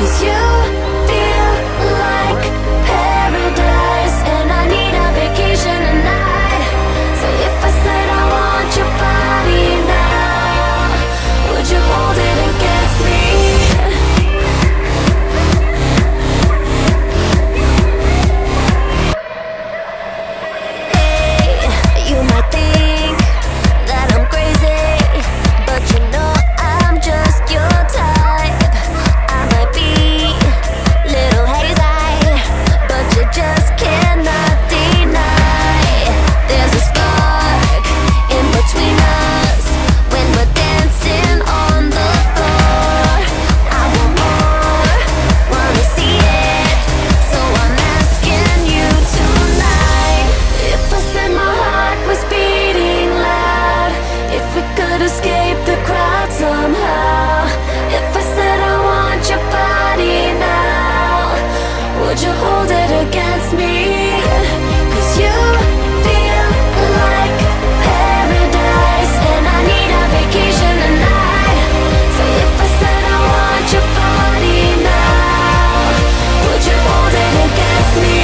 Cause you. escape the crowd somehow If I said I want your body now Would you hold it against you feel like paradise And I need a vacation tonight So if I said I want your body now Would you hold it against me?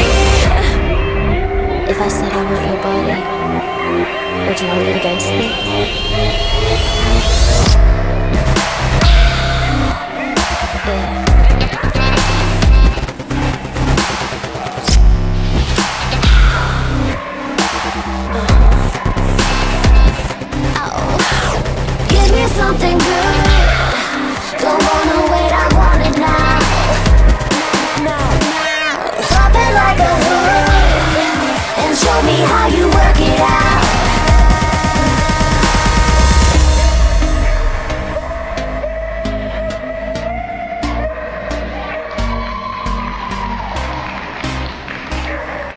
If I said I want your body Would you hold it against me? me how you work